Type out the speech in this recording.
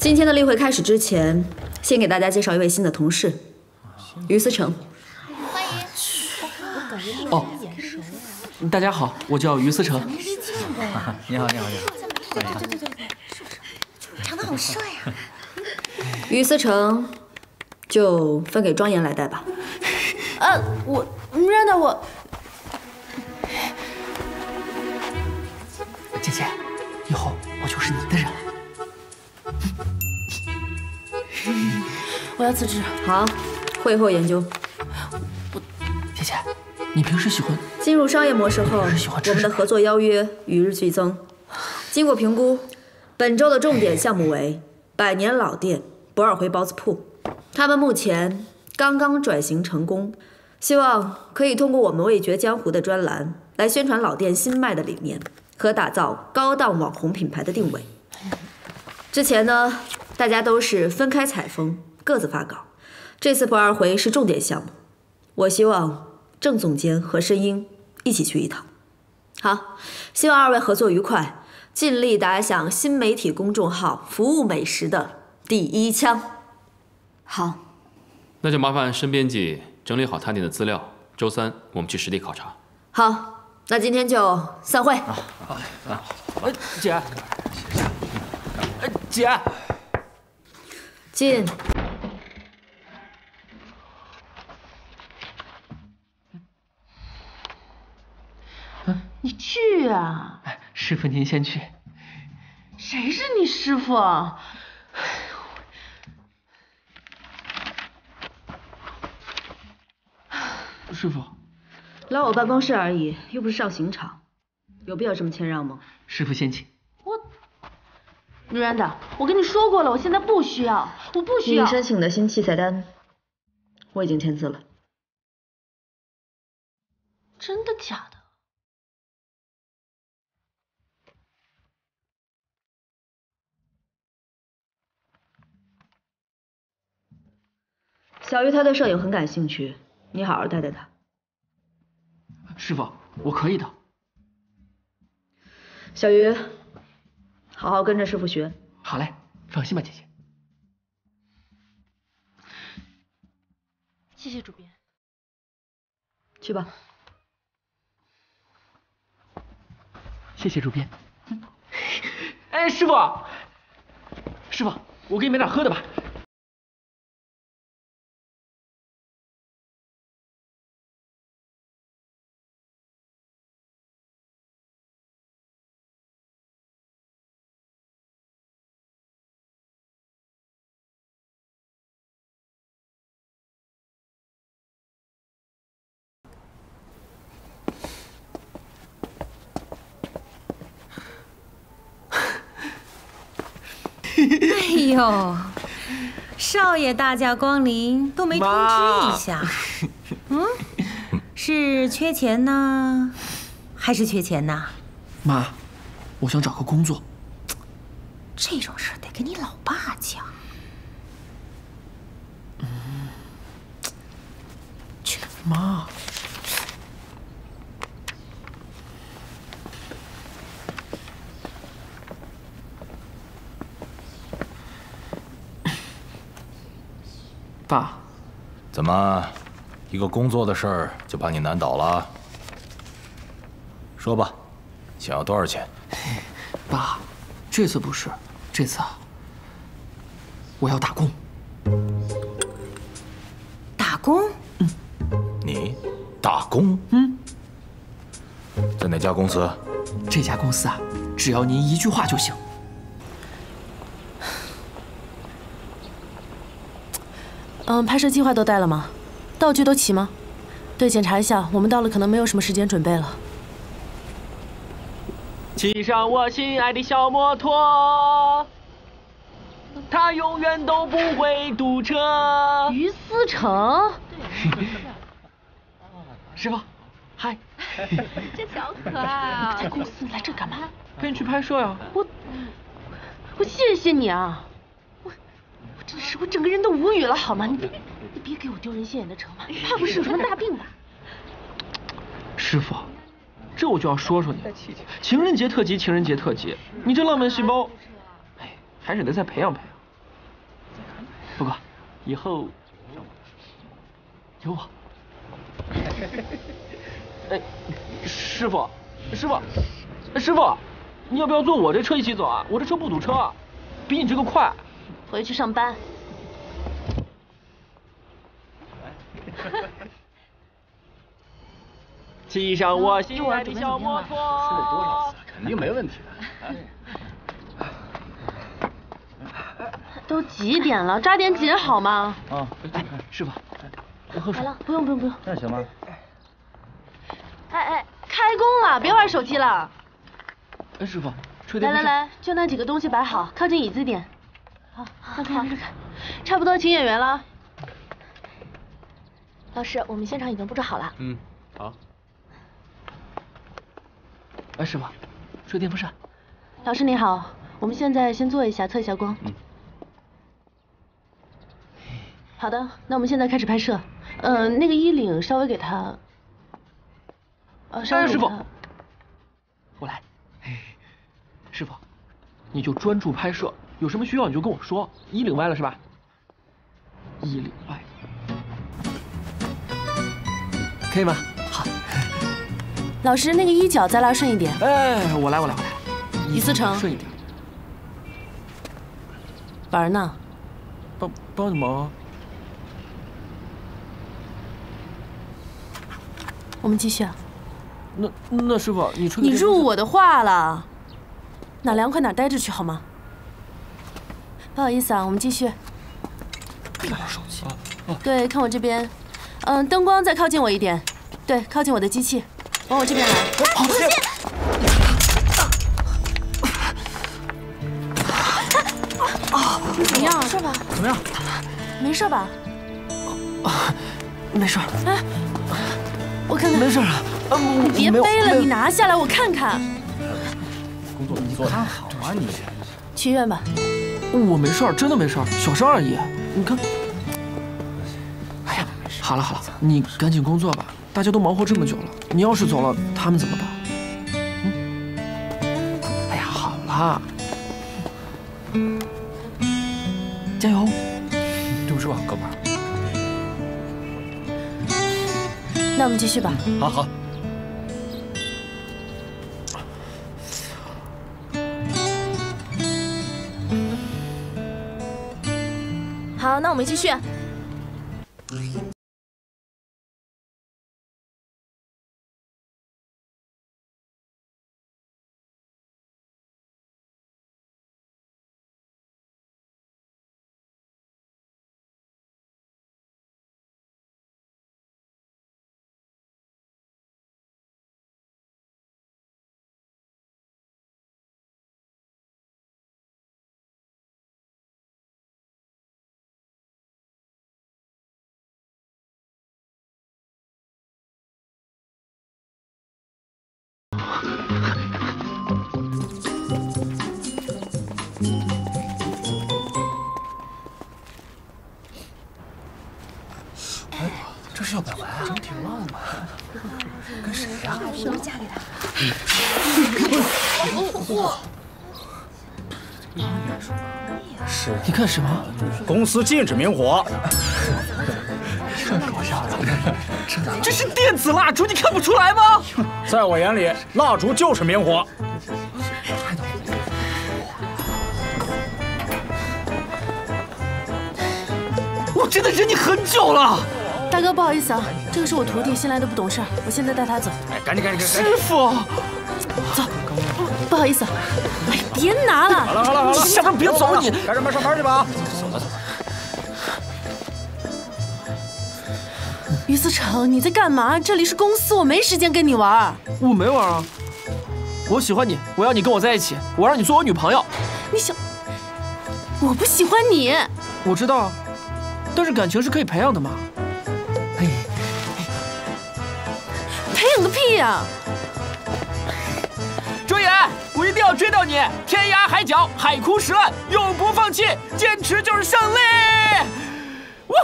今天的例会开始之前，先给大家介绍一位新的同事，于思成。欢迎。哦，大家好，我叫于思成。你好，你好，你好。对对对对对对，长得好帅啊。于思成，就分给庄严来带吧。呃，我认得我。姐姐，我要辞职。好，会后研究。我，姐姐，你平时喜欢进入商业模式后，我们的合作邀约与日俱增。经过评估，本周的重点项目为百年老店不二回包子铺。他们目前刚刚转型成功，希望可以通过我们味觉江湖的专栏来宣传老店新卖的理念和打造高档网红品牌的定位。之前呢，大家都是分开采风，各自发稿。这次不二回是重点项目，我希望郑总监和申英一起去一趟。好，希望二位合作愉快。尽力打响新媒体公众号服务美食的第一枪。好，那就麻烦申编辑整理好探店的资料，周三我们去实地考察。好，那今天就散会。好，好，呃，姐，哎，姐，进。你去啊！师傅您先去。谁是你师傅？师傅，来我办公室而已，又不是上刑场，有必要这么谦让吗？师傅先请。我，Miranda，我跟你说过了，我现在不需要，我不需要。你申请的新器材单，我已经签字了。真的假的？小鱼他对摄影很感兴趣，你好好带带他。师傅，我可以的。小鱼，好好跟着师傅学。好嘞，放心吧，姐姐。谢谢主编。去吧。谢谢主编。哎，师傅，师傅，我给你买点喝的吧。哎呦，少爷大驾光临都没通知一下，嗯，是缺钱呢，还是缺钱呢？妈，我想找个工作。这种事得跟你老爸讲。嗯，去，妈。爸，怎么，一个工作的事儿就把你难倒了？说吧，想要多少钱？爸，这次不是，这次啊，我要打工。打工？嗯。你打工？嗯。在哪家公司？这家公司啊，只要您一句话就行。嗯，拍摄计划都带了吗？道具都齐吗？对，检查一下，我们到了可能没有什么时间准备了。骑上我心爱的小摩托，它永远都不会堵车。于思成，师傅，嗨，这小可爱啊！在公司来这干嘛？陪你去拍摄呀。我，我谢谢你啊。真是，我整个人都无语了，好吗？你别，你别给我丢人现眼的成吗？怕不是有什么大病吧？师傅，这我就要说说你。情人节特辑，情人节特辑，你这浪漫细胞，哎，还是得再培养培养。不过以后有我。哎，师傅，师傅，师傅，你要不要坐我这车一起走啊？我这车不堵车，比你这个快。回去上班。骑上我心爱的小摩托。说了多少次，肯定没问题的。都几点了，抓点紧好吗？啊，哎，师傅，我喝水。来了，不用不用不用。这样行吗？哎哎，开工了，别玩手机了。哎，师傅，吹点。来来来，就那几个东西摆好，靠近椅子点。好，好，好看看，差不多请演员了。老师，我们现场已经布置好了。嗯，好。哎，师傅，吹电风扇。老师你好，我们现在先坐一下，测一下光。嗯。好的，那我们现在开始拍摄。嗯，那个衣领稍微给他。呃，稍微师傅，我来。哎师傅，你就专注拍摄，有什么需要你就跟我说。衣领歪了是吧？衣领歪，可以吗？好。老师，那个衣角再拉顺一点。哎，我来，我来，我来。李思成，顺一点。宝儿呢？帮帮你忙。啊我们继续啊。那那师傅，你吹。你入我的话了。哪凉快哪待着去好吗？不好意思啊，我们继续。手机。对，看我这边。嗯，灯光再靠近我一点。对，靠近我的机器，往我这边来。好，谢！怎么样？没事吧？怎么样？没事吧？啊，没事。哎，我看看。没事了。你别背了，你拿下来我看看。工作你看好啊你。去医院吧。我没事，真的没事，小伤而已。你看。哎呀，好了好了，你赶紧工作吧，大家都忙活这么久了，你要是走了，他们怎么办？嗯。哎呀，好了，加油。对不住啊，哥们儿。那我们继续吧。好好。那我们继续。是要表白啊，真挺浪漫。跟谁呀？我嫁给他。我。是。你看什么？公司禁止明火。搞笑的。这是电子蜡烛，你看不出来吗？在我眼里，蜡烛就是明火。我真的忍你很久了。大哥，不好意思啊，这个是我徒弟，新来的不懂事，我现在带他走。哎，赶紧赶紧赶紧！师傅，走。不好意思，哎，别拿了。好了好了好了，下班别走你。该上班上班去吧。走了走了。于思成，你在干嘛？这里是公司，我没时间跟你玩。我没玩啊。我喜欢你，我要你跟我在一起，我让你做我女朋友。你想？我不喜欢你。我知道，但是感情是可以培养的嘛。培养个屁呀！周岩，我一定要追到你，天涯海角，海枯石烂，永不放弃，坚持就是胜利。哇！